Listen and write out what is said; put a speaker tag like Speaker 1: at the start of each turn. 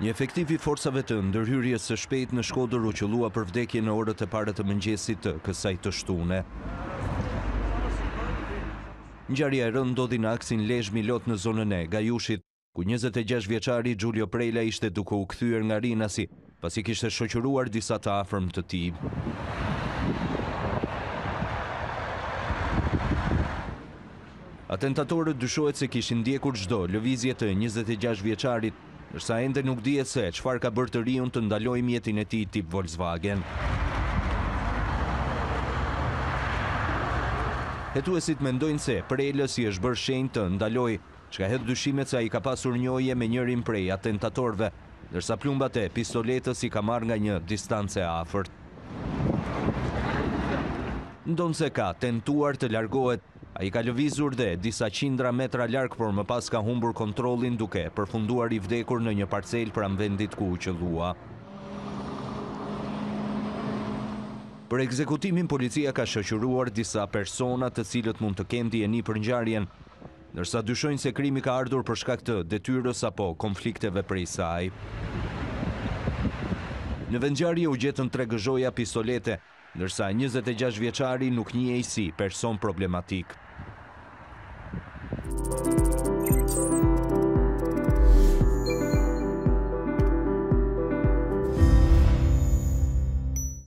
Speaker 1: Një efektiv i Forcave të Ndërhyrjes së Shpejtë në Shkodër u qëllua për vdekje në orët e para të mëngjesit të kësaj të shtune. Ngjarja e rëndë ndodhi në aksin Lezhë Milot në zonën e Gajushit, ku njëzet e gjashtë vjeçari Xhulio Prela ishte duke u kthyer nga Rinasi Pasi kishte shoqëruar disa të afërm të tij, atentatorët dyshohet se kishin ndjekur çdo lëvizje të njëzet e gjashtë vjeçarit, ndërsa ende nuk dihet se çfarë ka bërë të riun të ndalojë mjetin e tij tip Volkswagen. Hetuesit mendojnë se Prelës i është bërë shenjë të ndalojë çka hedh dyshimet se ai ka pasur njohje me njërin prej atentatorëve, ndërsa plumbat e pistoletës i ka marrë nga një distancë e afërt. Ndonëse ka tentuar të largohet, ai ka lëvizur dhe disa qindra metra larg por më pas ka humbur kontrollin duke përfunduar i vdekur në një parcelë pranë vendit ku u qëllua. Për ekzekutimin policia ka shoqëruar disa persona të cilët mund të kenë dijeni për ngjarjen. Ndërsa dyshojnë se krimi ka ardhur për shkak të detyrës apo konflikteve prej saj. Në vendngjarje u gjetën tre gëzhoja pistolete, ndërsa njëzet e gjashtë vjeçari nuk njihej si person problematik.